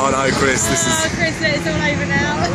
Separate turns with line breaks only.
Oh no, Chris, this is
Oh, Chris, it's all over now.